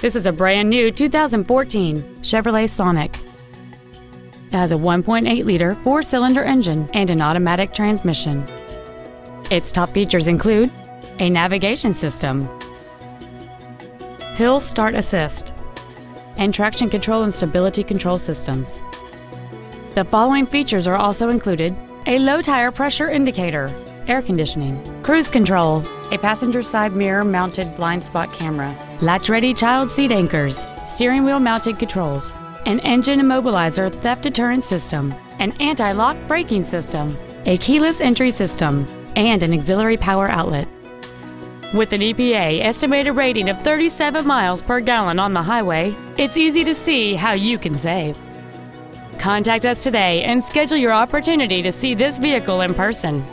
This is a brand new 2014 Chevrolet Sonic. It has a 1.8 liter four cylinder engine and an automatic transmission. Its top features include a navigation system, hill start assist, and traction control and stability control systems. The following features are also included a low tire pressure indicator, air conditioning, cruise control, a passenger side mirror mounted blind spot camera, latch ready child seat anchors, steering wheel mounted controls, an engine immobilizer theft deterrent system, an anti lock braking system, a keyless entry system, and an auxiliary power outlet. With an EPA estimated rating of 37 miles per gallon on the highway, it's easy to see how you can save. Contact us today and schedule your opportunity to see this vehicle in person.